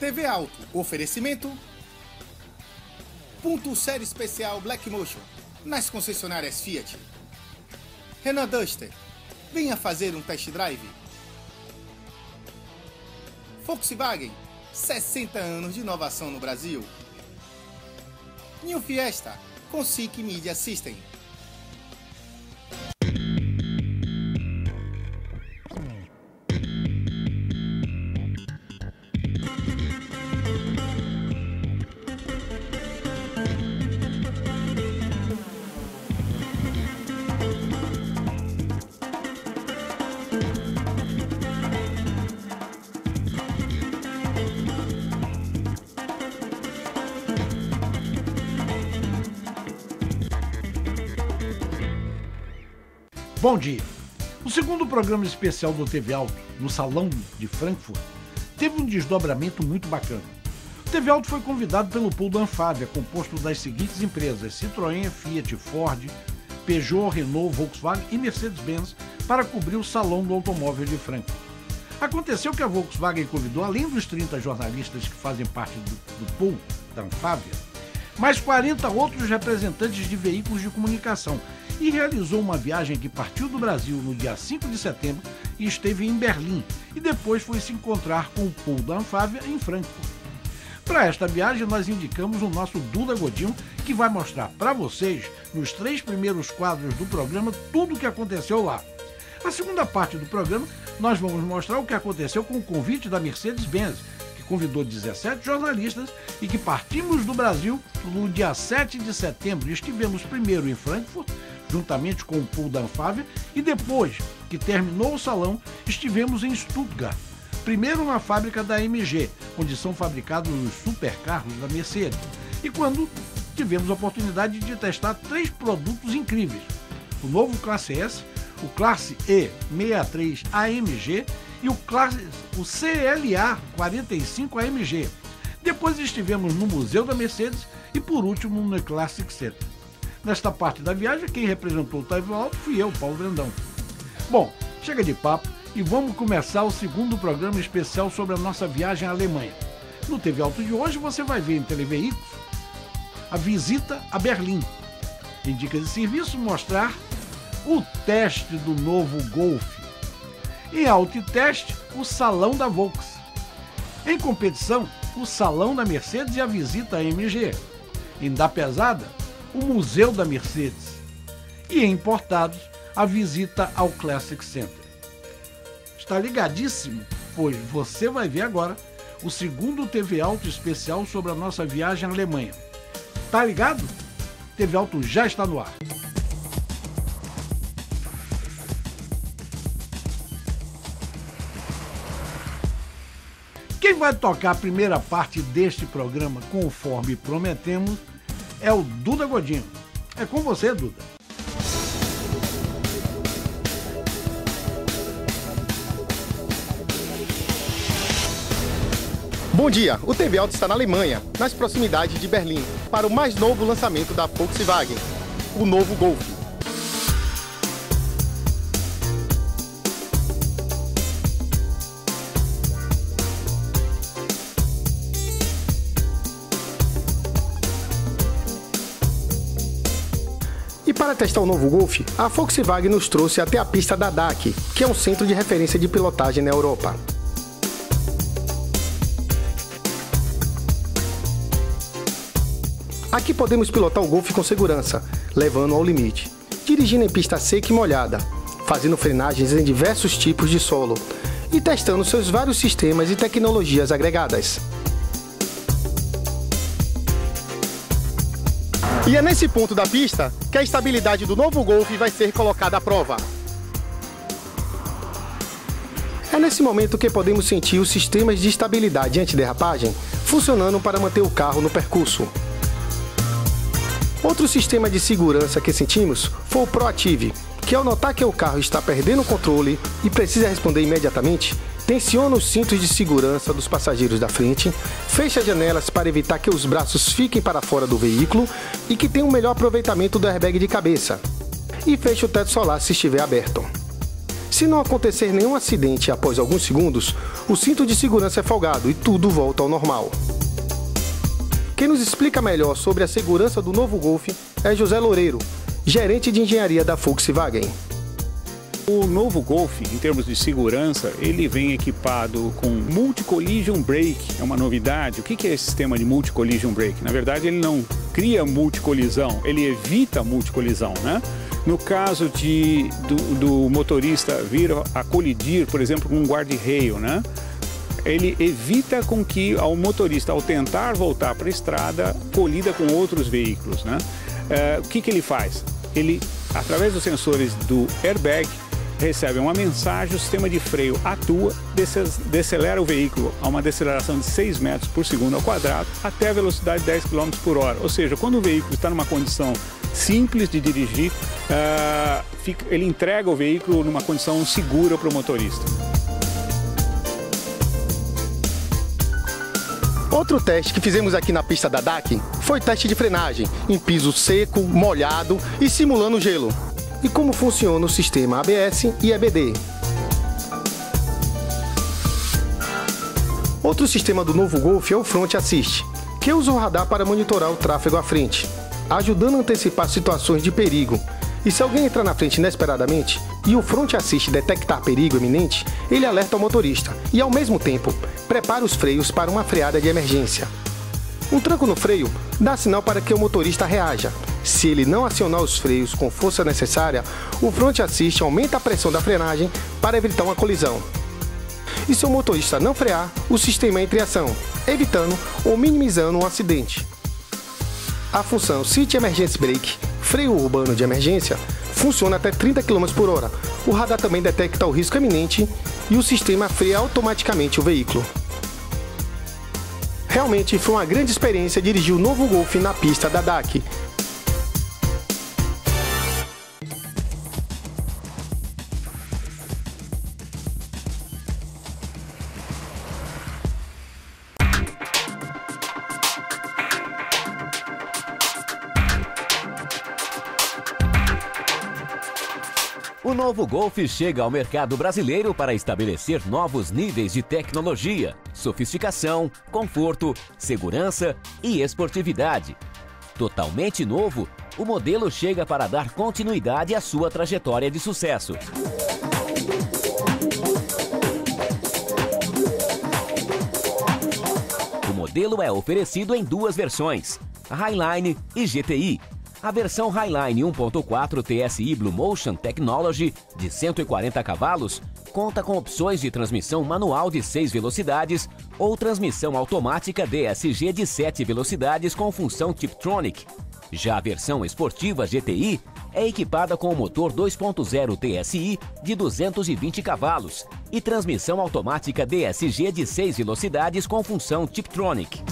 TV Alto, oferecimento. Ponto série especial Black Motion, nas concessionárias Fiat. Renan Duster, venha fazer um test drive. Volkswagen, 60 anos de inovação no Brasil. New Fiesta, com SIC Media System. Bom dia. O segundo programa especial do TV Alto, no Salão de Frankfurt, teve um desdobramento muito bacana. O TV Alto foi convidado pelo pool da Anfávia, composto das seguintes empresas: Citroën, Fiat, Ford, Peugeot, Renault, Volkswagen e Mercedes-Benz, para cobrir o Salão do Automóvel de Frankfurt. Aconteceu que a Volkswagen convidou, além dos 30 jornalistas que fazem parte do, do pool da Anfávia, mais 40 outros representantes de veículos de comunicação e realizou uma viagem que partiu do Brasil no dia 5 de setembro e esteve em Berlim, e depois foi se encontrar com o pool da Anfávia em Frankfurt. Para esta viagem, nós indicamos o nosso Duda Godinho, que vai mostrar para vocês, nos três primeiros quadros do programa, tudo o que aconteceu lá. Na segunda parte do programa, nós vamos mostrar o que aconteceu com o convite da Mercedes-Benz, que convidou 17 jornalistas e que partimos do Brasil no dia 7 de setembro. Estivemos primeiro em Frankfurt, juntamente com o pool da Anfávia, e depois que terminou o salão, estivemos em Stuttgart, primeiro na fábrica da MG, onde são fabricados os supercarros da Mercedes, e quando tivemos a oportunidade de testar três produtos incríveis: o novo Classe S, o Classe E63 AMG e o, classe, o CLA 45 AMG. Depois estivemos no Museu da Mercedes e por último no Classic Center. Nesta parte da viagem, quem representou o Taivo Alto fui eu, Paulo Brandão. Bom, chega de papo e vamos começar o segundo programa especial sobre a nossa viagem à Alemanha. No TV Alto de hoje você vai ver em televeículos a visita a Berlim. Em dicas de serviço, mostrar o teste do novo Golf. Em autoteste, o salão da Volks. Em competição, o salão da Mercedes e a visita à MG. Em da pesada, o Museu da Mercedes. E em importados, a visita ao Classic Center. Está ligadíssimo, pois você vai ver agora o segundo TV Alto especial sobre a nossa viagem à Alemanha. Tá ligado? TV Alto já está no ar. Quem vai tocar a primeira parte deste programa, conforme prometemos, é o Duda Godinho. É com você, Duda. Bom dia, o TV Alto está na Alemanha, nas proximidades de Berlim, para o mais novo lançamento da Volkswagen, o novo Golf. Para testar o novo Golf, a Volkswagen nos trouxe até a pista da DAC, que é um centro de referência de pilotagem na Europa. Aqui podemos pilotar o Golf com segurança, levando ao limite, dirigindo em pista seca e molhada, fazendo frenagens em diversos tipos de solo e testando seus vários sistemas e tecnologias agregadas. E é nesse ponto da pista que a estabilidade do novo Golf vai ser colocada à prova. É nesse momento que podemos sentir os sistemas de estabilidade antiderrapagem funcionando para manter o carro no percurso. Outro sistema de segurança que sentimos foi o Proactive, que ao notar que o carro está perdendo o controle e precisa responder imediatamente, tensiona os cintos de segurança dos passageiros da frente, fecha as janelas para evitar que os braços fiquem para fora do veículo e que tenha um melhor aproveitamento do airbag de cabeça, e fecha o teto solar se estiver aberto. Se não acontecer nenhum acidente após alguns segundos, o cinto de segurança é folgado e tudo volta ao normal. Quem nos explica melhor sobre a segurança do novo Golf é José Loureiro, gerente de engenharia da Volkswagen. O novo Golf, em termos de segurança, ele vem equipado com Multi-Collision Brake, é uma novidade. O que é esse sistema de Multi-Collision Brake? Na verdade, ele não cria multicolisão, ele evita multicolisão, né? No caso de, do, do motorista vir a colidir, por exemplo, com um guarda-reio, né? ele evita com que o motorista, ao tentar voltar para a estrada, colida com outros veículos. Né? É, o que, que ele faz? Ele, através dos sensores do airbag, recebe uma mensagem, o sistema de freio atua, decelera o veículo a uma deceleração de 6 metros por segundo ao quadrado até a velocidade de 10 km por hora. Ou seja, quando o veículo está numa condição simples de dirigir, fica, ele entrega o veículo numa condição segura para o motorista. Outro teste que fizemos aqui na pista da DAC foi teste de frenagem, em piso seco, molhado e simulando gelo. E como funciona o sistema ABS e EBD. Outro sistema do novo Golf é o Front Assist, que usa o radar para monitorar o tráfego à frente ajudando a antecipar situações de perigo. E se alguém entrar na frente inesperadamente e o front assist detectar perigo iminente, ele alerta o motorista e, ao mesmo tempo, prepara os freios para uma freada de emergência. Um tranco no freio dá sinal para que o motorista reaja. Se ele não acionar os freios com força necessária, o front assist aumenta a pressão da frenagem para evitar uma colisão. E se o motorista não frear, o sistema entra em ação, evitando ou minimizando um acidente. A função City Emergency Brake, freio urbano de emergência, funciona até 30 km por hora. O radar também detecta o risco iminente e o sistema freia automaticamente o veículo. Realmente foi uma grande experiência dirigir o novo Golf na pista da DAC, O novo Golf chega ao mercado brasileiro para estabelecer novos níveis de tecnologia, sofisticação, conforto, segurança e esportividade. Totalmente novo, o modelo chega para dar continuidade à sua trajetória de sucesso. O modelo é oferecido em duas versões, Highline e GTI, a versão Highline 1.4 TSI Blue Motion Technology de 140 cavalos conta com opções de transmissão manual de 6 velocidades ou transmissão automática DSG de 7 velocidades com função Tiptronic. Já a versão esportiva GTI é equipada com o motor 2.0 TSI de 220 cavalos e transmissão automática DSG de 6 velocidades com função Tiptronic.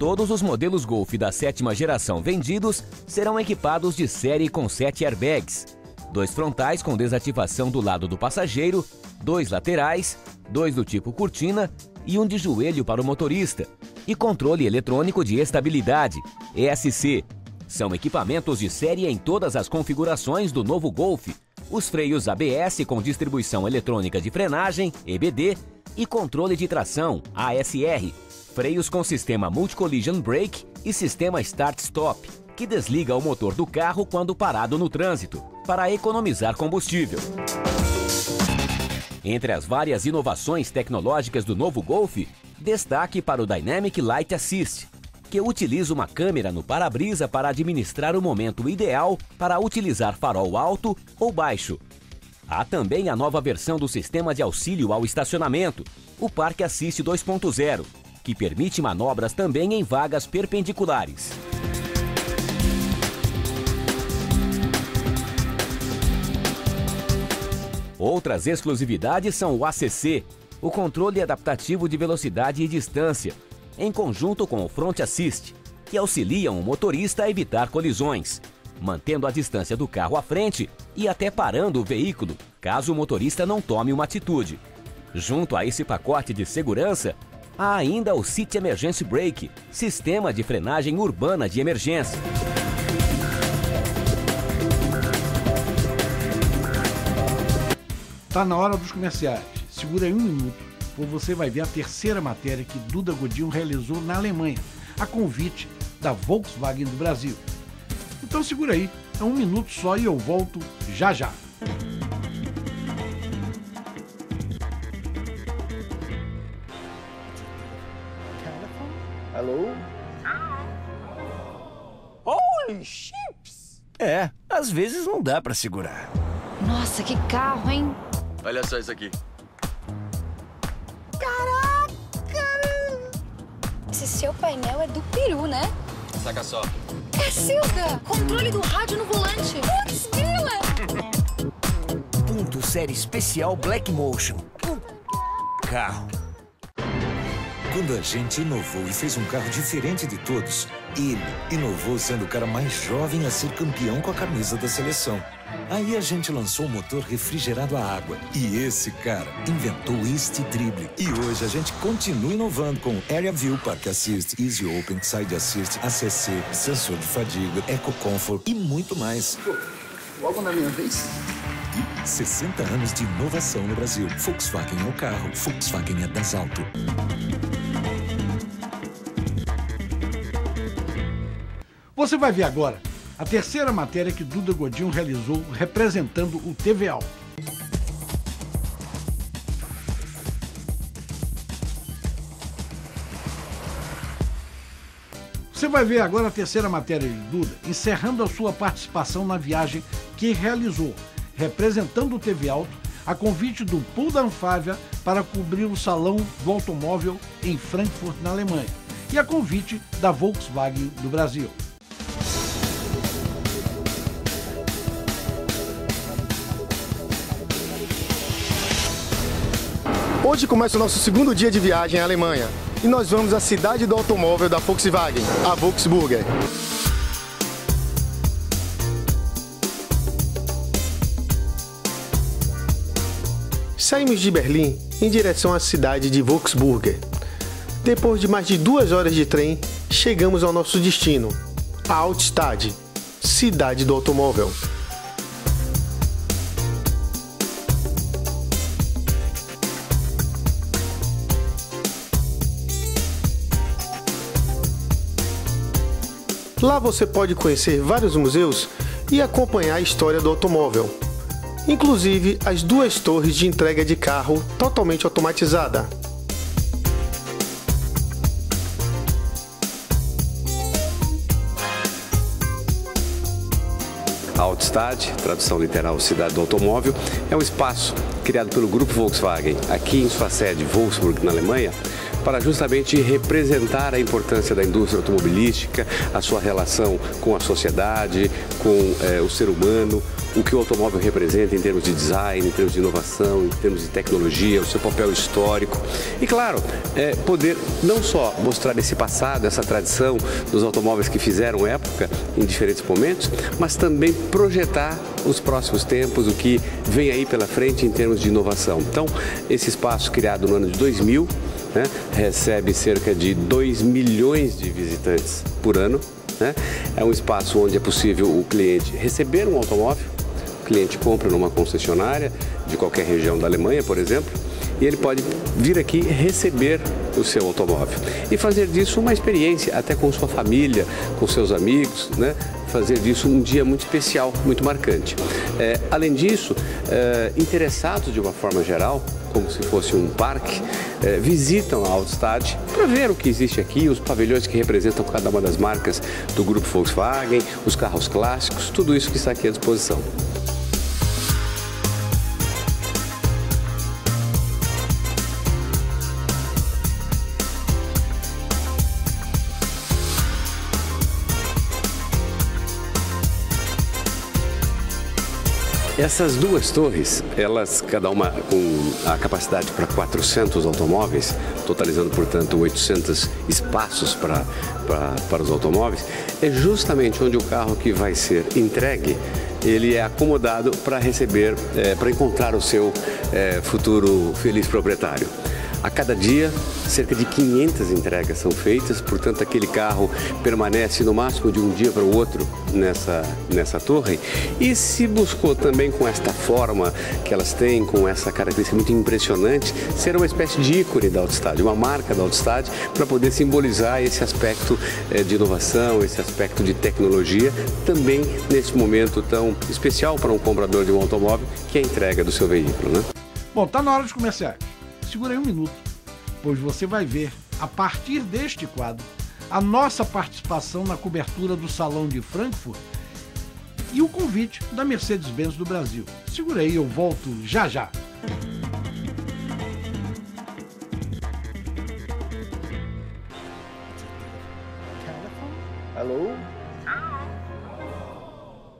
Todos os modelos Golf da sétima geração vendidos serão equipados de série com 7 airbags, dois frontais com desativação do lado do passageiro, dois laterais, dois do tipo cortina e um de joelho para o motorista, e controle eletrônico de estabilidade, ESC. São equipamentos de série em todas as configurações do novo Golf. Os freios ABS com distribuição eletrônica de frenagem, EBD, e controle de tração, ASR, freios com sistema Multi-Collision Brake e sistema Start-Stop, que desliga o motor do carro quando parado no trânsito, para economizar combustível. Entre as várias inovações tecnológicas do novo Golf, destaque para o Dynamic Light Assist, que utiliza uma câmera no para-brisa para administrar o momento ideal para utilizar farol alto ou baixo. Há também a nova versão do sistema de auxílio ao estacionamento, o Park Assist 2.0, que permite manobras também em vagas perpendiculares. Outras exclusividades são o ACC, o controle adaptativo de velocidade e distância, em conjunto com o Front Assist, que auxiliam o motorista a evitar colisões, mantendo a distância do carro à frente e até parando o veículo, caso o motorista não tome uma atitude. Junto a esse pacote de segurança, Há ainda o City Emergency Brake, sistema de frenagem urbana de emergência. Tá na hora dos comerciais. Segura aí um minuto, ou você vai ver a terceira matéria que Duda Godinho realizou na Alemanha, a convite da Volkswagen do Brasil. Então segura aí, é um minuto só e eu volto já já. Chips! É, às vezes não dá pra segurar. Nossa, que carro, hein? Olha só isso aqui. Caraca! Esse seu painel é do peru, né? Saca só. Cacilda! Controle do rádio no volante. Putz, grila! Ponto série especial Black Motion. Carro. Quando a gente inovou e fez um carro diferente de todos, ele inovou sendo o cara mais jovem a ser campeão com a camisa da seleção. Aí a gente lançou o motor refrigerado a água. E esse cara inventou este drible. E hoje a gente continua inovando com Area View, Park Assist, Easy Open, Side Assist, ACC, sensor de fadiga, Eco Comfort e muito mais. Logo na minha vez? 60 anos de inovação no Brasil. Volkswagen é o carro, Volkswagen é das Alto. Você vai ver agora a terceira matéria que Duda Godinho realizou representando o TV Alto. Você vai ver agora a terceira matéria de Duda, encerrando a sua participação na viagem que realizou, representando o TV Alto, a convite do Pool da Anfávia para cobrir o Salão do Automóvel em Frankfurt, na Alemanha, e a convite da Volkswagen do Brasil. Hoje começa o nosso segundo dia de viagem à Alemanha e nós vamos à cidade do automóvel da Volkswagen, a Volksburger. Saímos de Berlim em direção à cidade de Volksburger. Depois de mais de duas horas de trem, chegamos ao nosso destino, a Altstadt, cidade do automóvel. Lá você pode conhecer vários museus e acompanhar a história do automóvel, inclusive as duas torres de entrega de carro totalmente automatizada. A Altstadt, tradução literal Cidade do Automóvel, é um espaço criado pelo grupo Volkswagen aqui em sua sede Wolfsburg, na Alemanha, para justamente representar a importância da indústria automobilística, a sua relação com a sociedade, com eh, o ser humano, o que o automóvel representa em termos de design, em termos de inovação, em termos de tecnologia, o seu papel histórico. E claro, é, poder não só mostrar esse passado, essa tradição dos automóveis que fizeram época em diferentes momentos, mas também projetar os próximos tempos, o que vem aí pela frente em termos de inovação. Então, esse espaço criado no ano de 2000 né, recebe cerca de 2 milhões de visitantes por ano. Né? É um espaço onde é possível o cliente receber um automóvel, o cliente compra numa concessionária de qualquer região da Alemanha, por exemplo, e ele pode vir aqui receber o seu automóvel e fazer disso uma experiência até com sua família, com seus amigos, né? fazer disso um dia muito especial, muito marcante. É, além disso, é, interessados de uma forma geral, como se fosse um parque, é, visitam a Altstadt para ver o que existe aqui, os pavilhões que representam cada uma das marcas do grupo Volkswagen, os carros clássicos, tudo isso que está aqui à disposição. Essas duas torres, elas cada uma com a capacidade para 400 automóveis, totalizando portanto 800 espaços para, para, para os automóveis, é justamente onde o carro que vai ser entregue ele é acomodado para receber, é, para encontrar o seu é, futuro feliz proprietário. A cada dia, cerca de 500 entregas são feitas, portanto, aquele carro permanece no máximo de um dia para o outro nessa, nessa torre. E se buscou também com esta forma que elas têm, com essa característica muito impressionante, ser uma espécie de ícone da Autostad, uma marca da Autostad, para poder simbolizar esse aspecto eh, de inovação, esse aspecto de tecnologia, também nesse momento tão especial para um comprador de um automóvel, que é a entrega do seu veículo. Né? Bom, tá na hora de comerciais. Segura aí um minuto, pois você vai ver, a partir deste quadro, a nossa participação na cobertura do Salão de Frankfurt e o convite da Mercedes-Benz do Brasil. Segura aí, eu volto já já. Alô?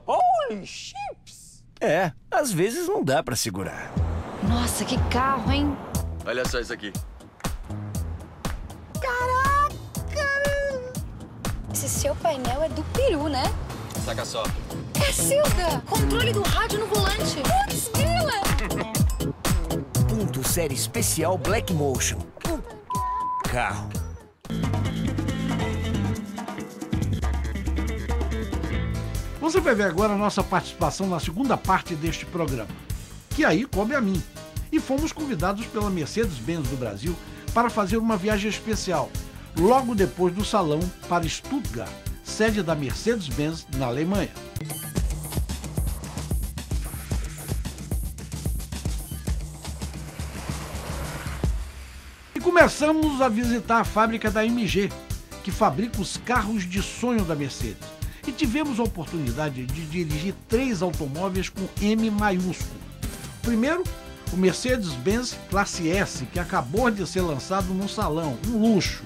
Holy chips! É, às vezes não dá pra segurar. Nossa, que carro, hein? Olha só isso aqui. Caraca! Esse seu painel é do peru, né? Saca só. Cacilda! Controle do rádio no volante. Putz, grila! Ponto série especial Black Motion. Carro. Você vai ver agora a nossa participação na segunda parte deste programa, que aí coube a mim. E fomos convidados pela Mercedes-Benz do Brasil para fazer uma viagem especial, logo depois do salão para Stuttgart, sede da Mercedes-Benz na Alemanha. E começamos a visitar a fábrica da MG, que fabrica os carros de sonho da Mercedes. E tivemos a oportunidade de dirigir três automóveis com M maiúsculo. Primeiro, o Mercedes-Benz Classe S, que acabou de ser lançado no salão, um luxo.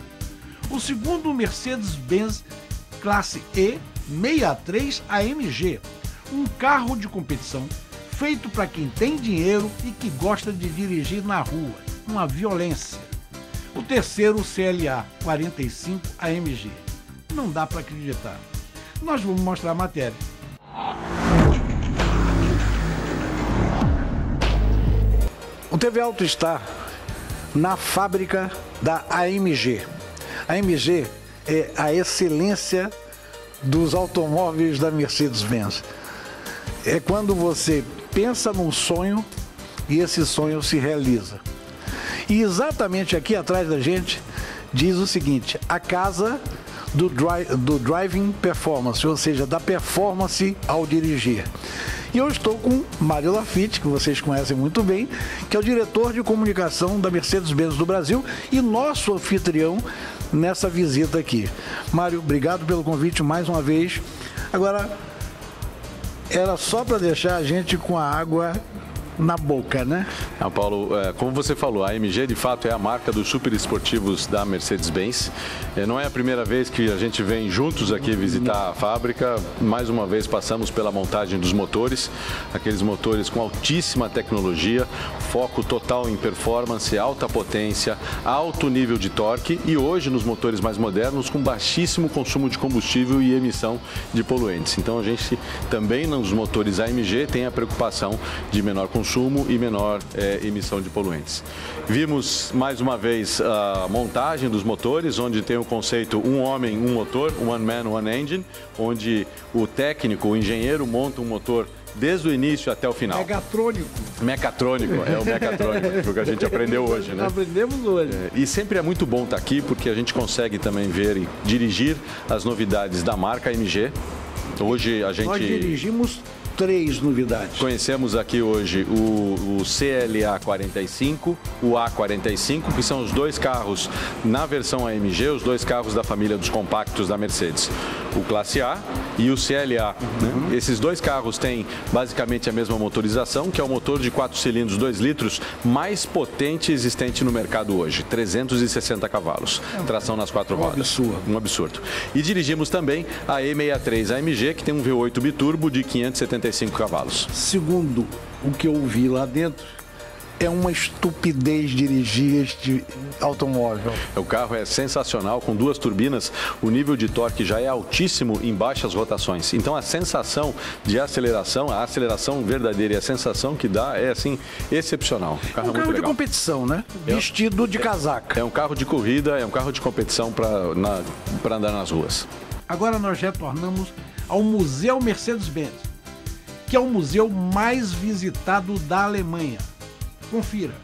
O segundo, o Mercedes-Benz Classe E 63 AMG, um carro de competição feito para quem tem dinheiro e que gosta de dirigir na rua, uma violência. O terceiro, CLA 45 AMG. Não dá para acreditar. Nós vamos mostrar a matéria. O TV Alto está na fábrica da AMG. A AMG é a excelência dos automóveis da Mercedes-Benz. É quando você pensa num sonho e esse sonho se realiza. E exatamente aqui atrás da gente diz o seguinte: a casa do, dri do driving performance, ou seja, da performance ao dirigir. E eu estou com Mário Lafitte, que vocês conhecem muito bem, que é o diretor de comunicação da Mercedes-Benz do Brasil e nosso anfitrião nessa visita aqui. Mário, obrigado pelo convite mais uma vez. Agora, era só para deixar a gente com a água na boca, né? Ah, Paulo, é, como você falou, a AMG de fato é a marca dos super esportivos da Mercedes-Benz. É, não é a primeira vez que a gente vem juntos aqui visitar a fábrica. Mais uma vez passamos pela montagem dos motores, aqueles motores com altíssima tecnologia, foco total em performance, alta potência, alto nível de torque e hoje nos motores mais modernos com baixíssimo consumo de combustível e emissão de poluentes. Então a gente também nos motores AMG tem a preocupação de menor consumo consumo e menor é, emissão de poluentes. Vimos mais uma vez a montagem dos motores, onde tem o conceito um homem, um motor, one man, one engine, onde o técnico, o engenheiro monta um motor desde o início até o final. Megatrônico. Mecatrônico, é o mecatrônico, que a gente aprendeu hoje, né? Aprendemos hoje. É, e sempre é muito bom estar aqui, porque a gente consegue também ver e dirigir as novidades da marca MG. Hoje a gente... Nós dirigimos três novidades. Conhecemos aqui hoje o, o, CLA 45, o A45, que são os dois carros na versão AMG, os dois carros da família dos compactos da Mercedes. O Classe A e o CLA. Uhum. Né? Esses dois carros têm basicamente a mesma motorização, que é o motor de 4 cilindros 2 litros mais potente existente no mercado hoje, 360 cavalos. É tração nas quatro um rodas. Absurdo. Um absurdo. E dirigimos também a E63 AMG, que tem um V8 biturbo de 570 75 cavalos. Segundo o que eu vi lá dentro, é uma estupidez dirigir este automóvel. O carro é sensacional, com duas turbinas, o nível de torque já é altíssimo em baixas rotações. Então a sensação de aceleração, a aceleração verdadeira e a sensação que dá é assim excepcional. Carro, é um carro de legal. competição, né? É Vestido de casaca. É um carro de corrida, é um carro de competição para andar nas ruas. Agora nós retornamos ao Museu Mercedes-Benz, que é o museu mais visitado da Alemanha. Confira.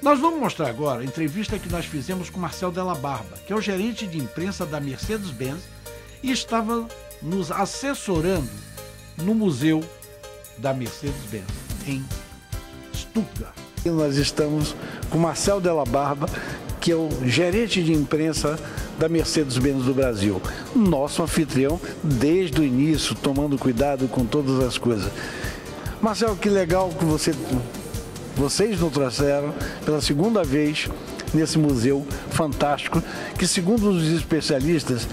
Nós vamos mostrar agora a entrevista que nós fizemos com Marcel Della Barba, que é o gerente de imprensa da Mercedes-Benz e estava nos assessorando no museu da Mercedes-Benz, em Stuttgart. E nós estamos com Marcel Della Barba, que é o gerente de imprensa da Mercedes-Benz do Brasil. Nosso anfitrião desde o início, tomando cuidado com todas as coisas. Marcel, que legal que você vocês nos trouxeram pela segunda vez nesse museu fantástico, que segundo os especialistas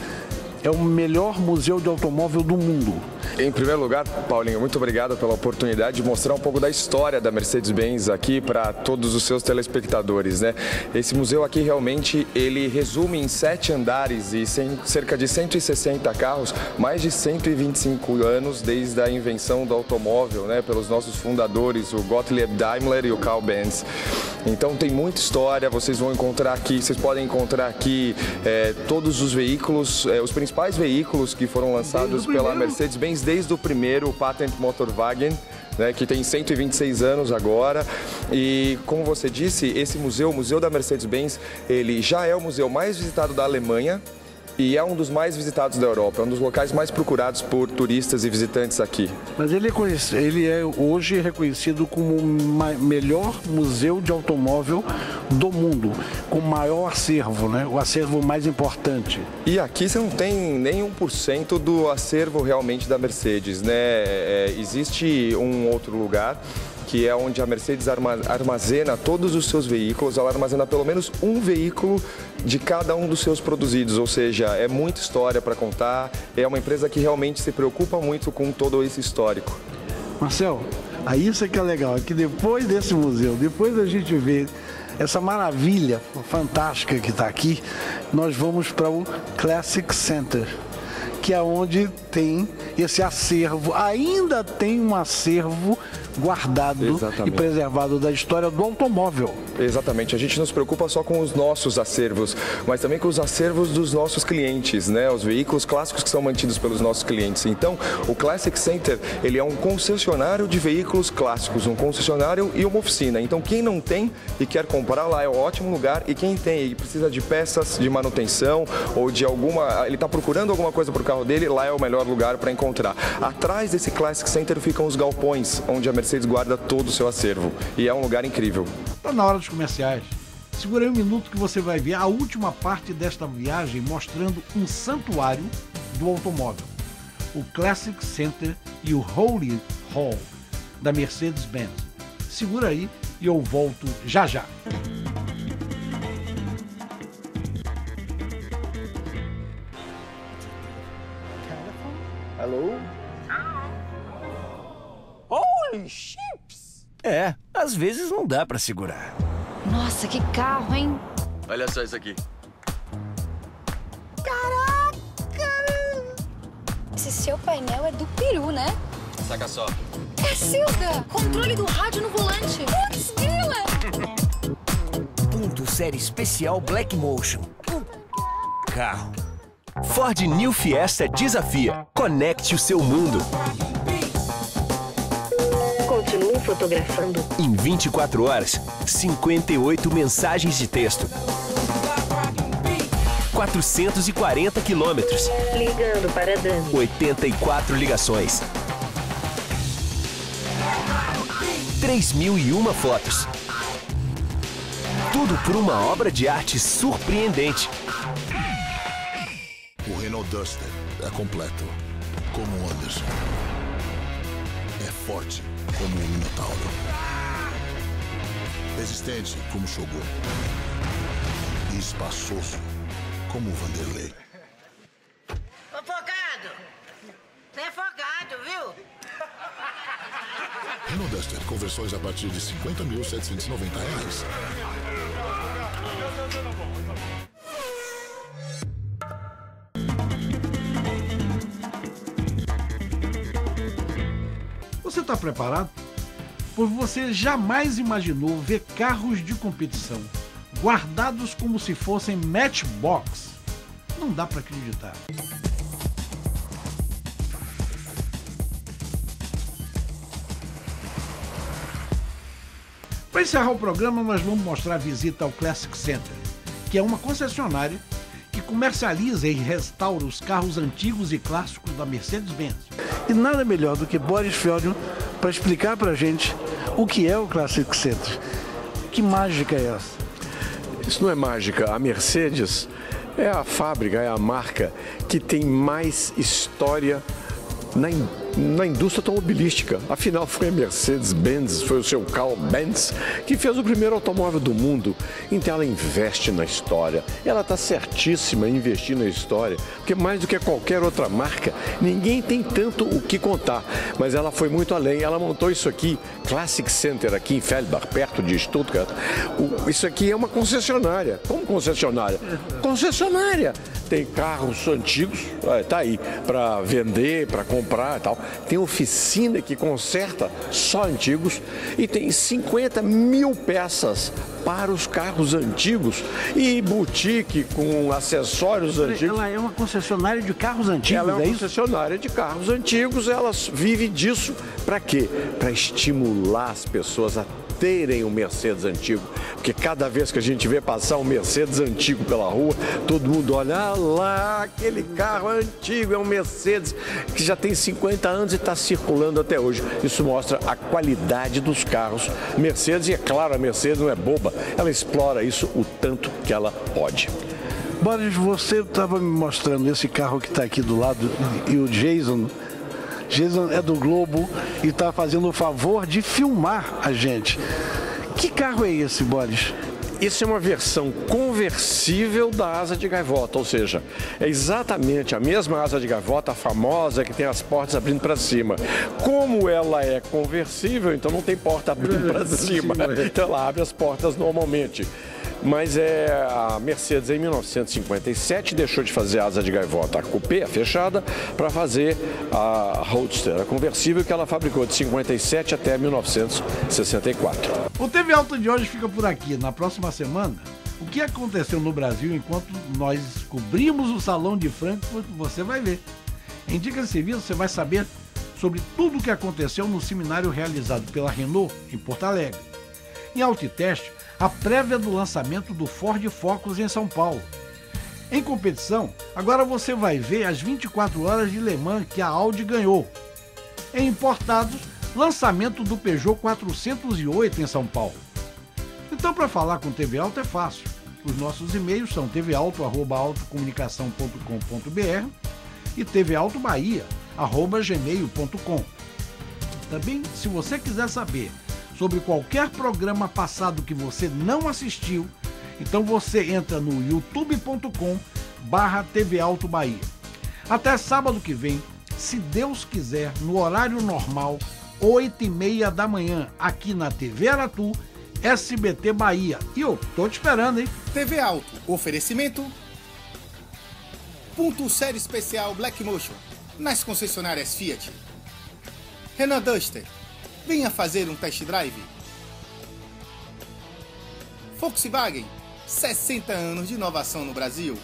é o melhor museu de automóvel do mundo. Em primeiro lugar, Paulinho, muito obrigado pela oportunidade de mostrar um pouco da história da Mercedes-Benz aqui para todos os seus telespectadores, né? Esse museu aqui realmente ele resume em sete andares e cerca de 160 carros, mais de 125 anos desde a invenção do automóvel, né? Pelos nossos fundadores, o Gottlieb Daimler e o Carl Benz. Então tem muita história, vocês vão encontrar aqui, vocês podem encontrar aqui é, todos os veículos, é, os principais veículos que foram lançados pela Mercedes-Benz desde o primeiro, o Patent Motorwagen, né, que tem 126 anos agora. E como você disse, esse museu, o Museu da Mercedes-Benz, ele já é o museu mais visitado da Alemanha e é um dos mais visitados da Europa, é um dos locais mais procurados por turistas e visitantes aqui. Mas ele é, ele é hoje reconhecido como o melhor museu de automóvel do mundo, com maior acervo, né? o acervo mais importante. E aqui você não tem nem 1% do acervo realmente da Mercedes. Né? É, existe um outro lugar que é onde a Mercedes armazena todos os seus veículos, ela armazena pelo menos um veículo de cada um dos seus produzidos, ou seja, é muita história para contar, é uma empresa que realmente se preocupa muito com todo esse histórico. Marcel, aí isso é que é legal, é que depois desse museu, depois da gente ver essa maravilha fantástica que está aqui, nós vamos para o Classic Center que é onde tem esse acervo, ainda tem um acervo guardado Exatamente. e preservado da história do automóvel. Exatamente, a gente não se preocupa só com os nossos acervos, mas também com os acervos dos nossos clientes, né? Os veículos clássicos que são mantidos pelos nossos clientes. Então, o Classic Center, ele é um concessionário de veículos clássicos, um concessionário e uma oficina. Então, quem não tem e quer comprar lá é um ótimo lugar e quem tem e precisa de peças de manutenção ou de alguma, ele está procurando alguma coisa para o carro dele, lá é o melhor lugar para encontrar. Atrás desse Classic Center ficam os galpões, onde a Mercedes guarda todo o seu acervo. E é um lugar incrível. Está na hora dos comerciais. Segura aí um minuto que você vai ver a última parte desta viagem mostrando um santuário do automóvel. O Classic Center e o Holy Hall da Mercedes-Benz. Segura aí e eu volto já já. Vezes não dá para segurar. Nossa, que carro, hein? Olha só isso aqui. Caraca! Esse seu painel é do peru, né? Saca só. É Silda! Controle do rádio no volante. Putz, Ponto série especial Black Motion. Carro. Ford New Fiesta desafia. Conecte o seu mundo. Continue fotografando. Em 24 horas, 58 mensagens de texto. 440 quilômetros. Ligando para Dani. 84 ligações. 3.001 fotos. Tudo por uma obra de arte surpreendente. O Renault Duster é completo, como o Anderson. Forte, como o Minotauro. Resistente, como o Shogun. E espaçoso, como o Vanderlei. Fofoca Você é folgado, viu? Renault Duster, conversões a partir de 50.790 reais. Você está preparado? Pois você jamais imaginou ver carros de competição guardados como se fossem matchbox. Não dá para acreditar. Para encerrar o programa, nós vamos mostrar a visita ao Classic Center, que é uma concessionária que comercializa e restaura os carros antigos e clássicos da Mercedes-Benz. E nada melhor do que Boris Feldman para explicar para a gente o que é o Classic Center. Que mágica é essa? Isso não é mágica. A Mercedes é a fábrica, é a marca que tem mais história na indústria na indústria automobilística. Afinal, foi a Mercedes-Benz, foi o seu Carl Benz, que fez o primeiro automóvel do mundo. Então ela investe na história. Ela está certíssima em investir na história, porque mais do que qualquer outra marca, ninguém tem tanto o que contar. Mas ela foi muito além. Ela montou isso aqui, Classic Center, aqui em Feldbach, perto de Stuttgart. O, isso aqui é uma concessionária. Como concessionária? Concessionária. Tem carros antigos, está aí, para vender, para comprar e tal tem oficina que conserta só antigos e tem 50 mil peças para os carros antigos e boutique com acessórios antigos. Ela é uma concessionária de carros antigos, Ela é uma é concessionária de carros antigos, ela vive disso para quê? Para estimular as pessoas a terem um Mercedes antigo. Porque cada vez que a gente vê passar um Mercedes antigo pela rua, todo mundo olha ah lá, aquele carro antigo, é um Mercedes que já tem 50 anos e está circulando até hoje. Isso mostra a qualidade dos carros Mercedes e é claro, a Mercedes não é boba, ela explora isso o tanto que ela pode. Boris, você estava me mostrando esse carro que está aqui do lado e o Jason Jason é do Globo e está fazendo o favor de filmar a gente. Que carro é esse, Boris? Isso é uma versão conversível da asa de gaivota, ou seja, é exatamente a mesma asa de gaivota famosa que tem as portas abrindo para cima. Como ela é conversível, então não tem porta abrindo para cima. Então ela abre as portas normalmente mas é a Mercedes em 1957 deixou de fazer asa de gaivota, a coupé, a fechada, para fazer a Roadster, a conversível que ela fabricou de 57 até 1964. O TV Alta de hoje fica por aqui. Na próxima semana, o que aconteceu no Brasil enquanto nós cobrimos o Salão de Frankfurt, você vai ver. Em Dica de Serviço, você vai saber sobre tudo o que aconteceu no seminário realizado pela Renault em Porto Alegre. Em Altiteste, a prévia do lançamento do Ford Focus em São Paulo. Em competição, agora você vai ver as 24 horas de Le Mans que a Audi ganhou. Em importados, lançamento do Peugeot 408 em São Paulo. Então, para falar com TV Alto é fácil. Os nossos e-mails são tvauto.autocomunicação.com.br e tvautobahia.gmail.com. Também, se você quiser saber sobre qualquer programa passado que você não assistiu, então você entra no youtube.com barra TV Alto Bahia. Até sábado que vem, se Deus quiser, no horário normal, 8 e meia da manhã, aqui na TV Aratu, SBT Bahia. E eu tô te esperando, hein? TV Alto, oferecimento. Ponto série especial Black Motion, nas concessionárias Fiat. Renan Duster, Venha fazer um test drive. Volkswagen, 60 anos de inovação no Brasil.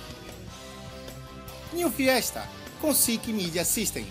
New Fiesta, com SIC Media System.